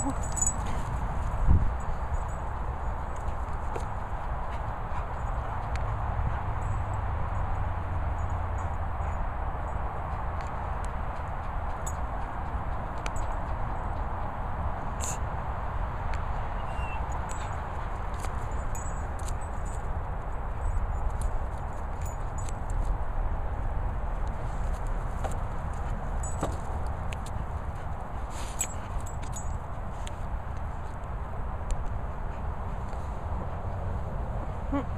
Oh. Hm.